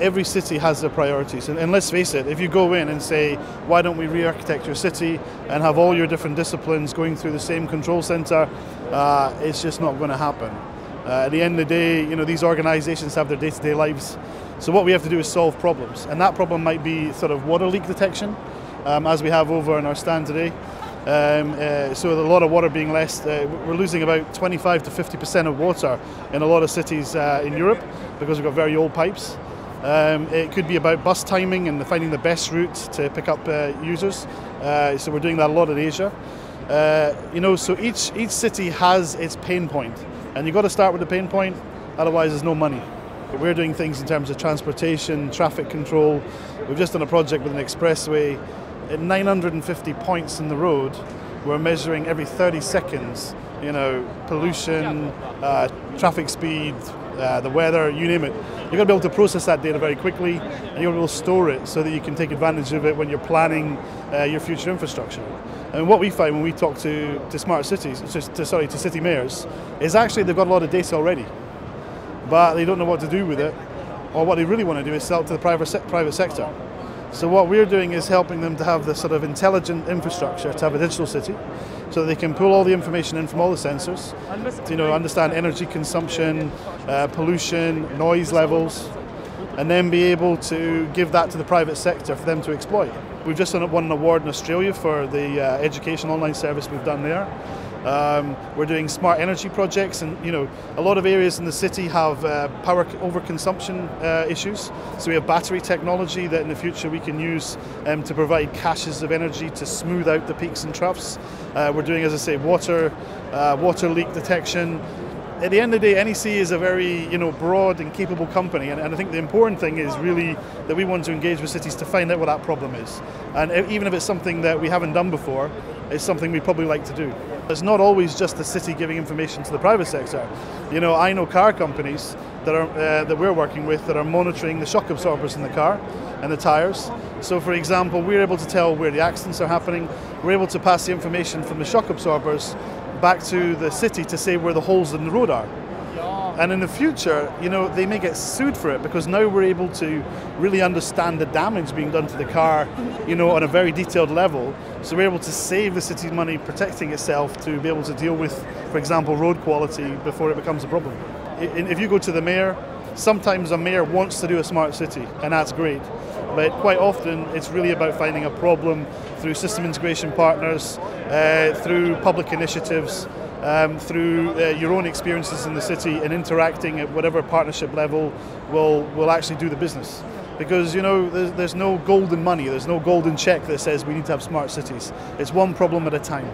every city has their priorities. And, and, let's face it, if you go in and say, why don't we re architect your city and have all your different disciplines going through the same control center, uh, it's just not going to happen. Uh, at the end of the day, you know, these organizations have their day to day lives. So what we have to do is solve problems. And that problem might be sort of water leak detection, um, as we have over in our stand today. Um, uh, so a lot of water being lost. Uh, we're losing about 25 to 50 percent of water in a lot of cities uh, in Europe because we've got very old pipes. Um, it could be about bus timing and finding the best route to pick up uh, users. Uh, so we're doing that a lot in Asia. Uh, you know, so each each city has its pain point, and you've got to start with the pain point. Otherwise, there's no money. We're doing things in terms of transportation, traffic control. We've just done a project with an expressway at 950 points in the road, we're measuring every 30 seconds, you know, pollution, uh, traffic speed, uh, the weather, you name it. You've got to be able to process that data very quickly and you've got to be able to store it so that you can take advantage of it when you're planning uh, your future infrastructure. And what we find when we talk to, to smart cities, to, sorry, to city mayors, is actually they've got a lot of data already, but they don't know what to do with it, or what they really want to do is sell it to the private, se private sector. So what we're doing is helping them to have the sort of intelligent infrastructure to have a digital city, so they can pull all the information in from all the sensors, to, you know, understand energy consumption, uh, pollution, noise levels, and then be able to give that to the private sector for them to exploit. We've just won an award in Australia for the uh, education online service we've done there. Um, we're doing smart energy projects, and you know, a lot of areas in the city have uh, power overconsumption uh, issues. So we have battery technology that in the future we can use um, to provide caches of energy to smooth out the peaks and troughs. Uh, we're doing, as I say, water, uh, water leak detection, at the end of the day, NEC is a very you know broad and capable company, and, and, I think the important thing is really that we want to engage with cities to find out what that problem is, and even if it's something that we haven't done before, it's something we probably like to do. It's not always just the city giving information to the private sector. You know, I know car companies that are uh, that we're working with that are monitoring the shock absorbers in the car and the tires. So, for example, we're able to tell where the accidents are happening. We're able to pass the information from the shock absorbers back to the city to say where the holes in the road are. And in the future, you know, they may get sued for it because now we're able to really understand the damage being done to the car, you know, on a very detailed level. So we're able to save the city money protecting itself to be able to deal with, for example, road quality before it becomes a problem. If you go to the mayor, sometimes a mayor wants to do a smart city, and that's great. But quite often, it's really about finding a problem through system integration partners, uh, through public initiatives, um, through uh, your own experiences in the city and interacting at whatever partnership level will, will actually do the business. Because you know, there's, there's no golden money, there's no golden check that says we need to have smart cities. It's one problem at a time.